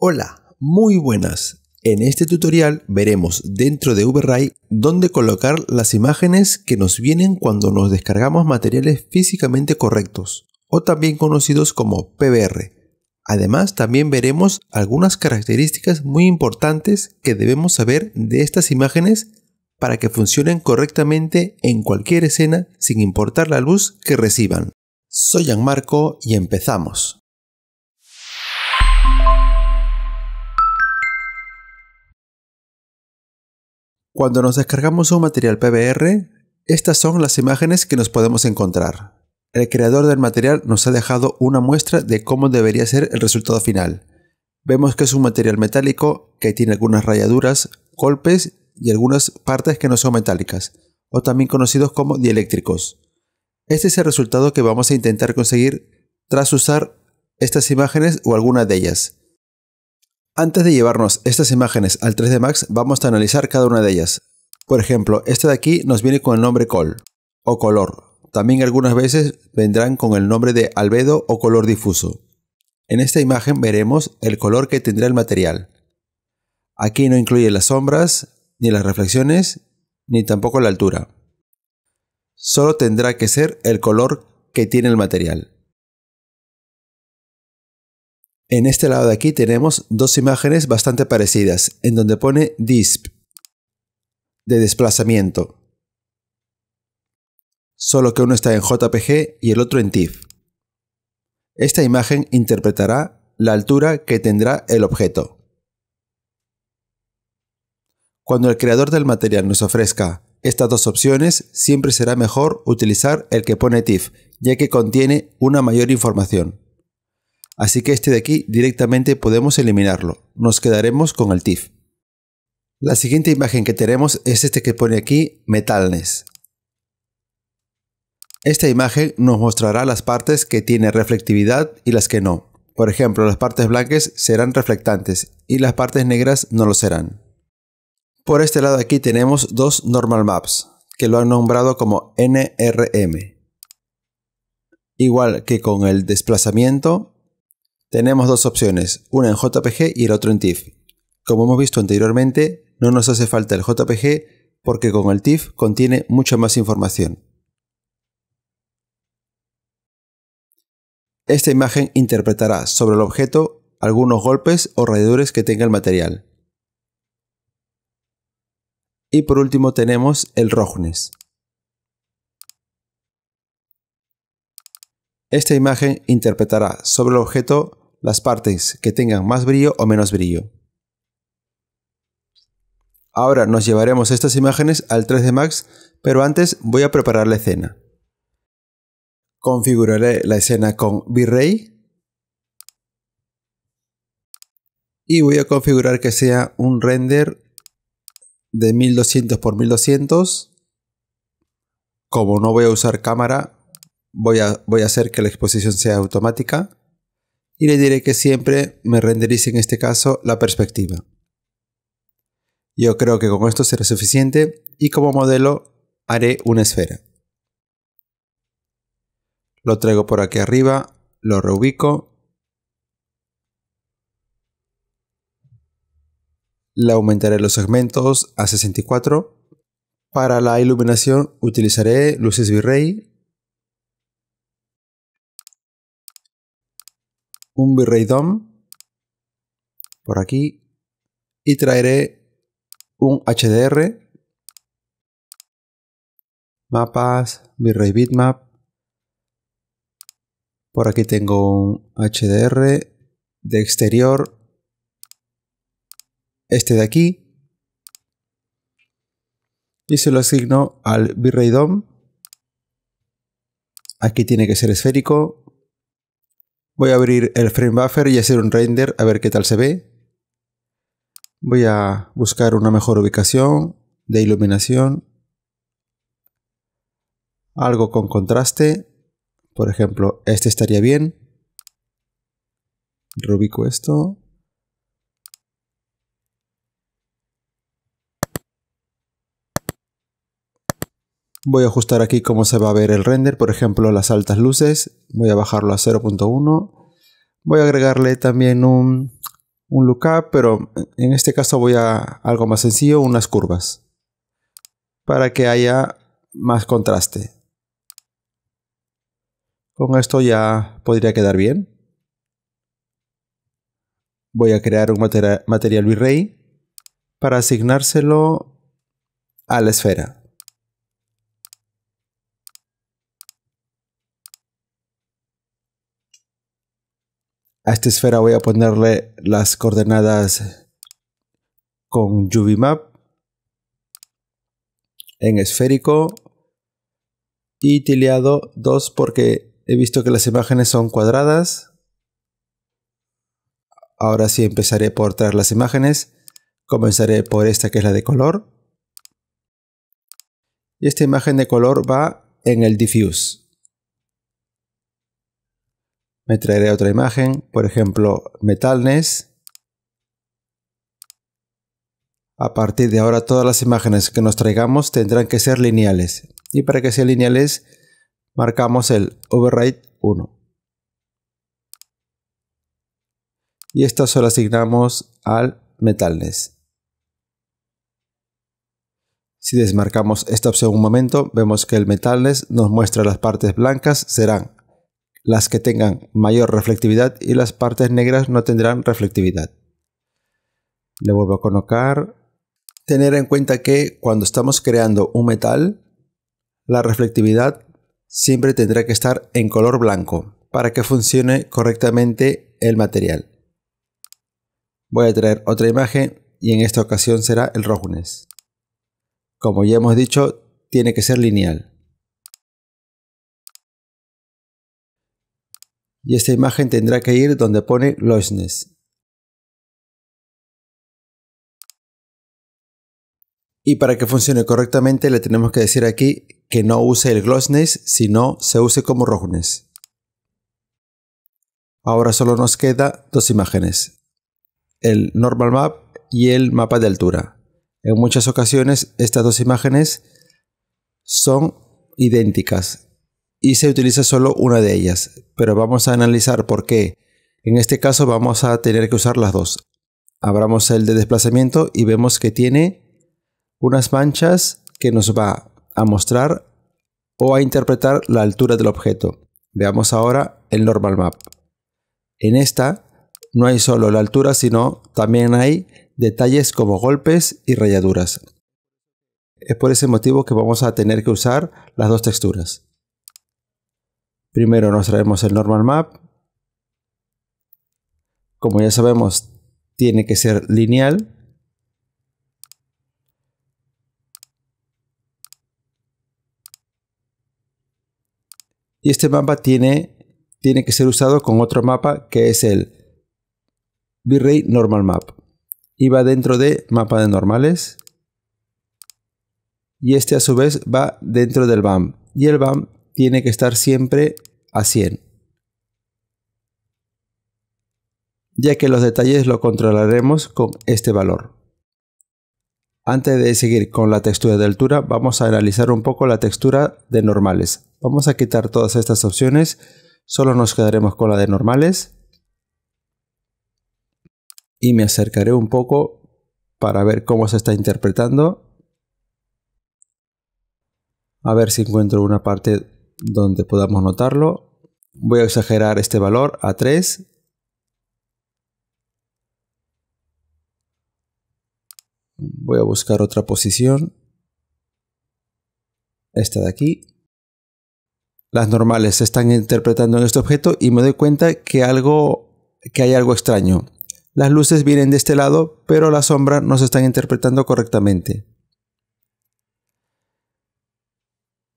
Hola, muy buenas. En este tutorial veremos dentro de VRAI dónde colocar las imágenes que nos vienen cuando nos descargamos materiales físicamente correctos, o también conocidos como PBR. Además, también veremos algunas características muy importantes que debemos saber de estas imágenes para que funcionen correctamente en cualquier escena sin importar la luz que reciban. Soy Gianmarco y empezamos. Cuando nos descargamos un material PBR, estas son las imágenes que nos podemos encontrar. El creador del material nos ha dejado una muestra de cómo debería ser el resultado final. Vemos que es un material metálico que tiene algunas rayaduras, golpes y algunas partes que no son metálicas, o también conocidos como dieléctricos. Este es el resultado que vamos a intentar conseguir tras usar estas imágenes o alguna de ellas. Antes de llevarnos estas imágenes al 3D Max, vamos a analizar cada una de ellas. Por ejemplo, esta de aquí nos viene con el nombre col o color. También algunas veces vendrán con el nombre de albedo o color difuso. En esta imagen veremos el color que tendrá el material. Aquí no incluye las sombras, ni las reflexiones, ni tampoco la altura. Solo tendrá que ser el color que tiene el material. En este lado de aquí tenemos dos imágenes bastante parecidas, en donde pone DISP, de desplazamiento. Solo que uno está en JPG y el otro en TIFF. Esta imagen interpretará la altura que tendrá el objeto. Cuando el creador del material nos ofrezca estas dos opciones, siempre será mejor utilizar el que pone TIFF, ya que contiene una mayor información. Así que este de aquí directamente podemos eliminarlo. Nos quedaremos con el TIFF. La siguiente imagen que tenemos es este que pone aquí Metalness. Esta imagen nos mostrará las partes que tiene reflectividad y las que no. Por ejemplo, las partes blancas serán reflectantes y las partes negras no lo serán. Por este lado aquí tenemos dos normal maps, que lo han nombrado como NRM. Igual que con el desplazamiento, tenemos dos opciones, una en JPG y el otro en TIFF. Como hemos visto anteriormente, no nos hace falta el JPG porque con el TIFF contiene mucha más información. Esta imagen interpretará sobre el objeto algunos golpes o rayaduras que tenga el material. Y por último tenemos el roughness. Esta imagen interpretará sobre el objeto las partes que tengan más brillo o menos brillo. Ahora nos llevaremos estas imágenes al 3D Max, pero antes voy a preparar la escena. Configuraré la escena con V-Ray y voy a configurar que sea un render de 1200 x 1200. Como no voy a usar cámara, voy a, voy a hacer que la exposición sea automática y le diré que siempre me renderice en este caso la perspectiva. Yo creo que con esto será suficiente y como modelo haré una esfera. Lo traigo por aquí arriba, lo reubico. Le aumentaré los segmentos a 64. Para la iluminación utilizaré luces V-Ray un V-Ray DOM por aquí y traeré un HDR, mapas, V-Ray bitmap. Por aquí tengo un HDR de exterior, este de aquí, y se lo asigno al V-Ray DOM. Aquí tiene que ser esférico, Voy a abrir el frame buffer y hacer un render a ver qué tal se ve. Voy a buscar una mejor ubicación de iluminación. Algo con contraste. Por ejemplo, este estaría bien. Reubico esto. Voy a ajustar aquí cómo se va a ver el render, por ejemplo las altas luces, voy a bajarlo a 0.1. Voy a agregarle también un un lookup, pero en este caso voy a algo más sencillo, unas curvas, para que haya más contraste. Con esto ya podría quedar bien. Voy a crear un material, material V-Ray para asignárselo a la esfera. A esta esfera voy a ponerle las coordenadas con UVMap en esférico y tileado 2 porque he visto que las imágenes son cuadradas. Ahora sí empezaré por traer las imágenes. Comenzaré por esta que es la de color. Y esta imagen de color va en el diffuse. Me traeré otra imagen, por ejemplo, metalness. A partir de ahora todas las imágenes que nos traigamos tendrán que ser lineales. Y para que sean lineales marcamos el override 1. Y esto solo asignamos al metalness. Si desmarcamos esta opción un momento, vemos que el metalness nos muestra las partes blancas serán las que tengan mayor reflectividad y las partes negras no tendrán reflectividad. Le vuelvo a colocar. Tener en cuenta que cuando estamos creando un metal, la reflectividad siempre tendrá que estar en color blanco para que funcione correctamente el material. Voy a traer otra imagen y en esta ocasión será el roughness. Como ya hemos dicho, tiene que ser lineal. Y esta imagen tendrá que ir donde pone Loisness. Y para que funcione correctamente le tenemos que decir aquí que no use el glossness, sino se use como roughness. Ahora solo nos queda dos imágenes, el normal map y el mapa de altura. En muchas ocasiones estas dos imágenes son idénticas, y se utiliza solo una de ellas, pero vamos a analizar por qué. En este caso vamos a tener que usar las dos. Abramos el de desplazamiento y vemos que tiene unas manchas que nos va a mostrar o a interpretar la altura del objeto. Veamos ahora el normal map. En esta no hay solo la altura, sino también hay detalles como golpes y rayaduras. Es por ese motivo que vamos a tener que usar las dos texturas. Primero nos traemos el normal map. Como ya sabemos, tiene que ser lineal. Y este mapa tiene, tiene que ser usado con otro mapa que es el V-Ray Normal Map. Y va dentro de mapa de normales. Y este a su vez va dentro del BAM. Y el BAM tiene que estar siempre a 100. Ya que los detalles lo controlaremos con este valor. Antes de seguir con la textura de altura, vamos a analizar un poco la textura de normales. Vamos a quitar todas estas opciones, solo nos quedaremos con la de normales. Y me acercaré un poco para ver cómo se está interpretando. A ver si encuentro una parte donde podamos notarlo. Voy a exagerar este valor a 3. Voy a buscar otra posición. Esta de aquí. Las normales se están interpretando en este objeto y me doy cuenta que, algo, que hay algo extraño. Las luces vienen de este lado, pero las sombras no se están interpretando correctamente.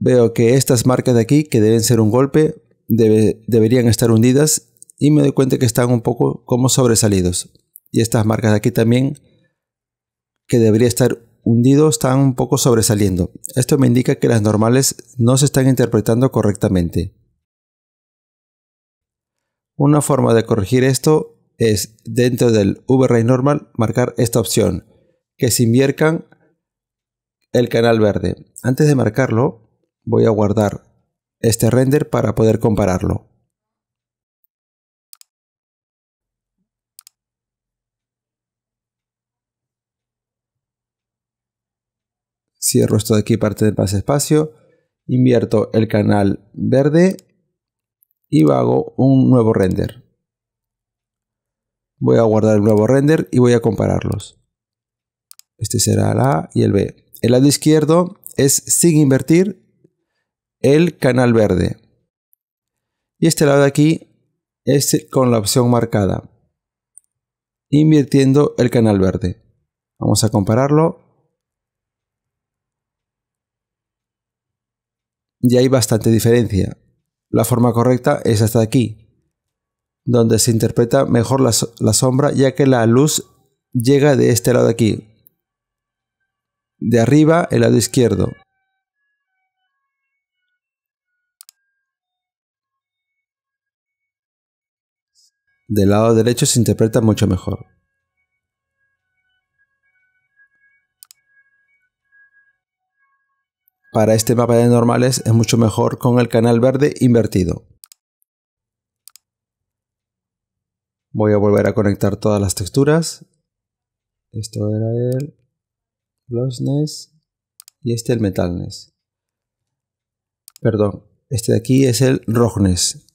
Veo que estas marcas de aquí, que deben ser un golpe, deberían estar hundidas y me doy cuenta que están un poco como sobresalidos. Y estas marcas de aquí también, que debería estar hundido, están un poco sobresaliendo. Esto me indica que las normales no se están interpretando correctamente. Una forma de corregir esto es dentro del VRay normal marcar esta opción, que se inviercan el canal verde. Antes de marcarlo, voy a guardar este render para poder compararlo. Cierro esto de aquí, parte del más espacio. Invierto el canal verde y hago un nuevo render. Voy a guardar el nuevo render y voy a compararlos. Este será el A y el B. El lado izquierdo es sin invertir el canal verde. Y este lado de aquí es con la opción marcada. Invirtiendo el canal verde. Vamos a compararlo. y hay bastante diferencia. La forma correcta es hasta aquí, donde se interpreta mejor la, la, sombra ya que la luz llega de este lado de aquí. De arriba, el lado izquierdo. Del lado derecho se interpreta mucho mejor. Para este mapa de normales es mucho mejor con el canal verde invertido. Voy a volver a conectar todas las texturas. Esto era el glossness y este el metalness. Perdón, este de aquí es el roughness.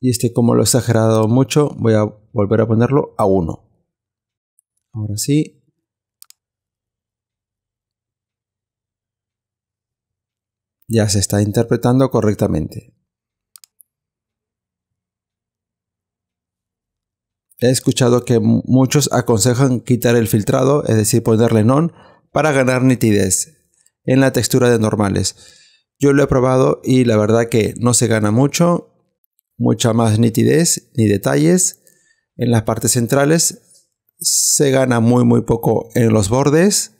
Y este como lo he exagerado mucho, voy a volver a ponerlo a 1. Ahora sí, ya se está interpretando correctamente. He escuchado que muchos aconsejan quitar el filtrado, es decir, ponerle non, para ganar nitidez en la textura de normales. Yo lo he probado y la verdad que no se gana mucho, mucha más nitidez ni detalles. En las partes centrales se gana muy muy poco en los bordes,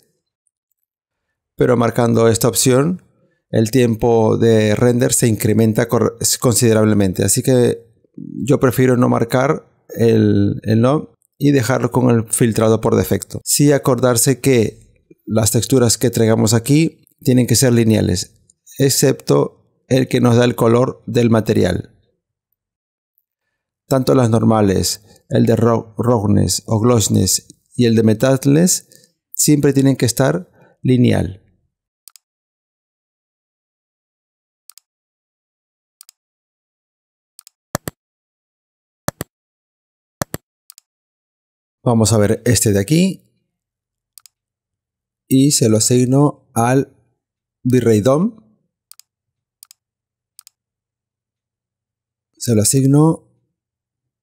pero marcando esta opción el tiempo de render se incrementa considerablemente. Así que yo prefiero no marcar el, el no y dejarlo con el filtrado por defecto. Sí acordarse que las texturas que traigamos aquí tienen que ser lineales, excepto el que nos da el color del material. Tanto las normales, el de roughness o glossness y el de metalness siempre tienen que estar lineal. Vamos a ver este de aquí. Y se lo asigno al Virrey DOM. Se lo asigno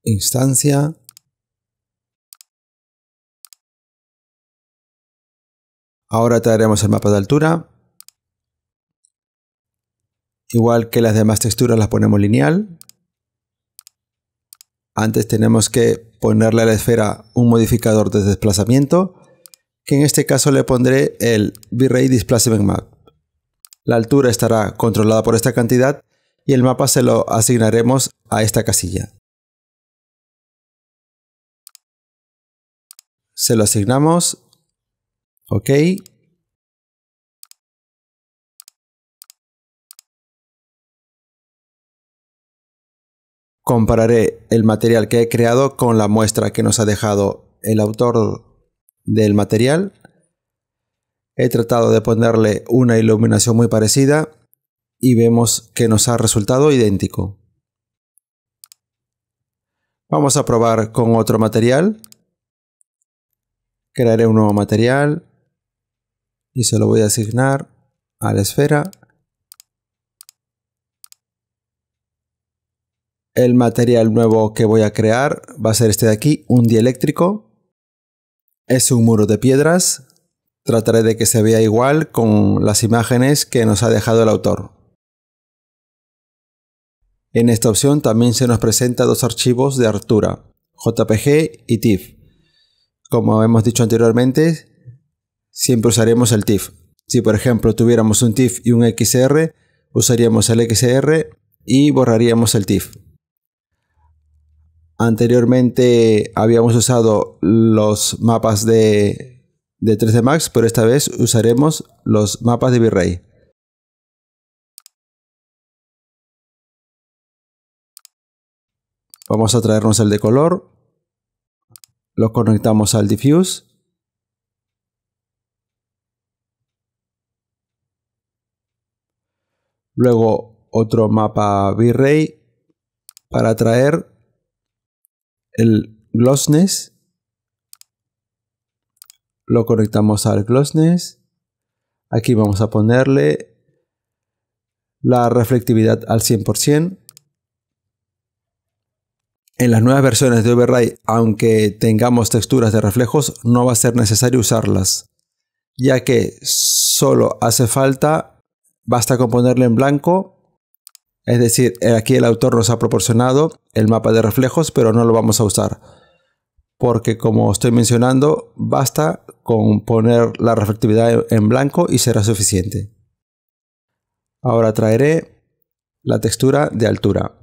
instancia. Ahora traeremos el mapa de altura. Igual que las demás texturas las ponemos lineal. Antes tenemos que ponerle a la esfera un modificador de desplazamiento, que en este caso le pondré el V-Ray Displacement Map. La altura estará controlada por esta cantidad y el mapa se lo asignaremos a esta casilla. Se lo asignamos. OK. compararé el material que he creado con la muestra que nos ha dejado el autor del material. He tratado de ponerle una iluminación muy parecida y vemos que nos ha resultado idéntico. Vamos a probar con otro material. Crearé un nuevo material y se lo voy a asignar a la esfera. El material nuevo que voy a crear va a ser este de aquí, un dieléctrico. Es un muro de piedras. Trataré de que se vea igual con las imágenes que nos ha dejado el autor. En esta opción también se nos presenta dos archivos de altura, JPG y TIFF. Como hemos dicho anteriormente, siempre usaremos el TIFF. Si por ejemplo tuviéramos un TIFF y un XR, usaríamos el XR y borraríamos el TIFF. Anteriormente habíamos usado los mapas de, 3D Max, pero esta vez usaremos los mapas de V-Ray. Vamos a traernos el de color lo conectamos al diffuse. Luego otro mapa V-Ray para traer el glossness. Lo conectamos al glossness. Aquí vamos a ponerle la reflectividad al 100% en las nuevas versiones de Overray, aunque tengamos texturas de reflejos, no va a ser necesario usarlas, ya que solo hace falta, basta con ponerle en blanco, es decir, aquí el autor nos ha proporcionado el mapa de reflejos, pero no lo vamos a usar, porque como estoy mencionando, basta con poner la reflectividad en blanco y será suficiente. Ahora traeré la textura de altura.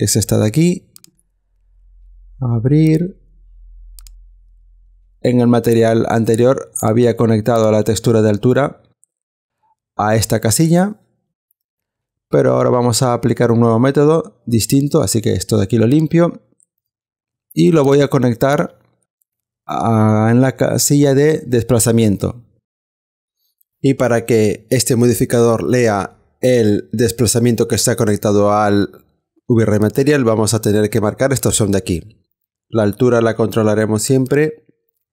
Que es esta de aquí. Abrir. En el material anterior había conectado la textura de altura a esta casilla. Pero ahora vamos a aplicar un nuevo método distinto, así que esto de aquí lo limpio. Y lo voy a conectar en la casilla de desplazamiento. Y para que este modificador lea el desplazamiento que está conectado al VR Material vamos a tener que marcar esta opción de aquí. La altura la controlaremos siempre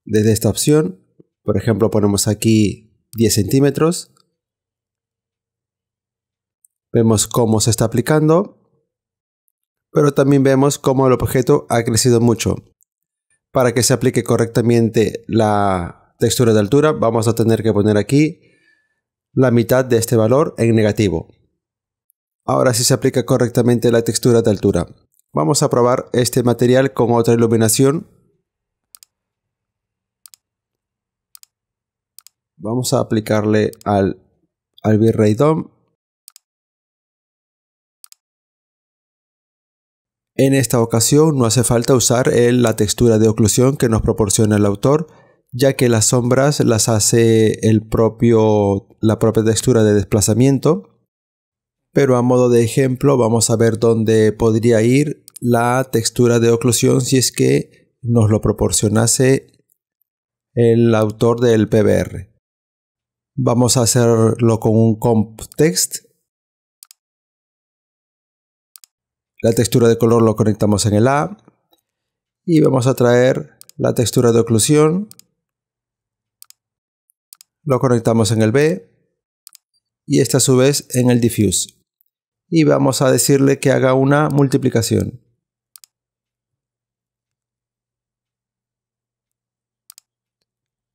desde esta opción. Por ejemplo, ponemos aquí 10 centímetros. Vemos cómo se está aplicando, pero también vemos cómo el objeto ha crecido mucho. Para que se aplique correctamente la textura de altura, vamos a tener que poner aquí la mitad de este valor en negativo. Ahora sí se aplica correctamente la textura de altura. Vamos a probar este material con otra iluminación. Vamos a aplicarle al, al DOM. En esta ocasión no hace falta usar la textura de oclusión que nos proporciona el autor, ya que las sombras las hace el propio, la propia textura de desplazamiento pero a modo de ejemplo vamos a ver dónde podría ir la textura de oclusión si es que nos lo proporcionase el autor del PBR. Vamos a hacerlo con un comp text. La textura de color lo conectamos en el A y vamos a traer la textura de oclusión. Lo conectamos en el B y esta a su vez en el diffuse y vamos a decirle que haga una multiplicación.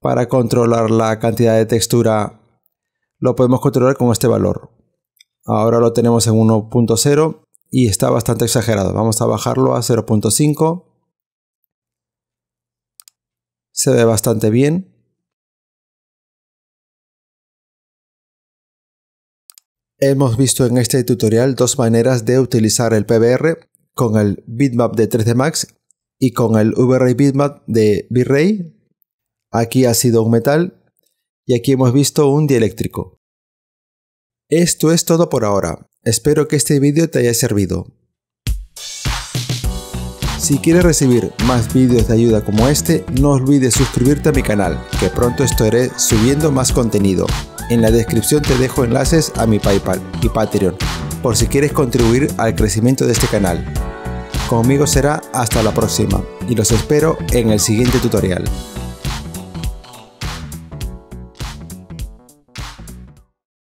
Para controlar la cantidad de textura lo podemos controlar con este valor. Ahora lo tenemos en 1.0 y está bastante exagerado. Vamos a bajarlo a 0.5. Se ve bastante bien. Hemos visto en este tutorial dos maneras de utilizar el PBR con el bitmap de 3D Max y con el V-Ray bitmap de V-Ray. Aquí ha sido un metal y aquí hemos visto un dieléctrico. Esto es todo por ahora. Espero que este vídeo te haya servido. Si quieres recibir más vídeos de ayuda como este, no olvides suscribirte a mi canal, que pronto estaré subiendo más contenido. En la descripción te dejo enlaces a mi PayPal y Patreon por si quieres contribuir al crecimiento de este canal. Conmigo será hasta la próxima y los espero en el siguiente tutorial.